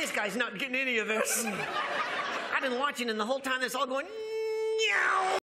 this guy's not getting any of this. I've been watching, and the whole time it's all going.